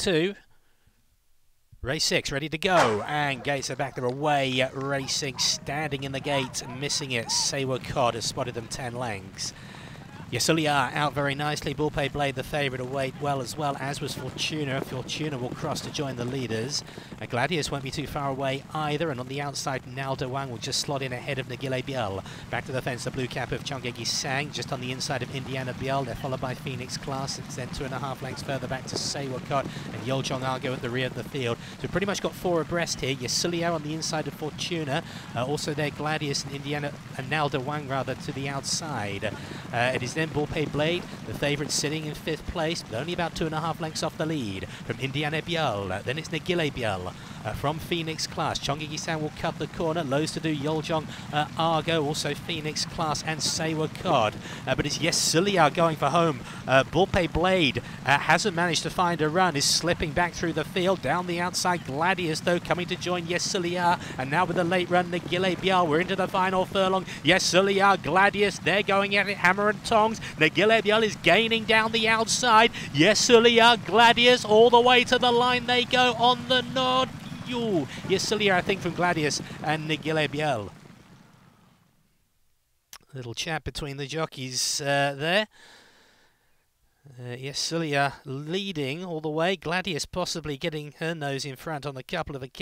two. Race six, ready to go, and gates are back. They're away, racing, standing in the gate, missing it. Sewa Cod has spotted them 10 lengths. Yesuliya out very nicely. Bullpay Blade, the favourite, away well as well, as was Fortuna. Fortuna will cross to join the leaders. Uh, Gladius won't be too far away either, and on the outside, Naldo Wang will just slot in ahead of Nagile Biel. Back to the fence, the blue cap of Chongegi Sang, just on the inside of Indiana Biel. They're followed by Phoenix Class. It's then two and a half lengths further back to Sewakot and Yoljong Argo at the rear of the field. So pretty much got four abreast here. Yesuliya on the inside of Fortuna. Uh, also there, Gladius and Indiana, and Naldo Wang rather, to the outside. Uh, it is then Bullpay Blade, the favourite sitting in fifth place, but only about two and a half lengths off the lead from Indiana Biel. Then it's Nagile Biel uh, from Phoenix Class. Chongigi San will cut the corner. Lows to do Yoljong uh, Argo, also Phoenix Class and Sewa Cod. Uh, but it's Yesuliya going for home. Uh, Bullpay Blade uh, hasn't managed to find a run, is slipping back through the field. Down the outside, Gladius though coming to join Yesuliya. And now with a late run, Nagile Biel. We're into the final furlong. Yesuliya, Gladius, they're going at it hammer and tongs. Nagile Biel is gaining down the outside. Yesuliya, Gladius, all the way to the line they go on the nod. Yo, Yesuliya, I think, from Gladius and Nagile Biel. Little chat between the jockeys uh, there. Uh, Yesuliya leading all the way. Gladius possibly getting her nose in front on a couple of occasions.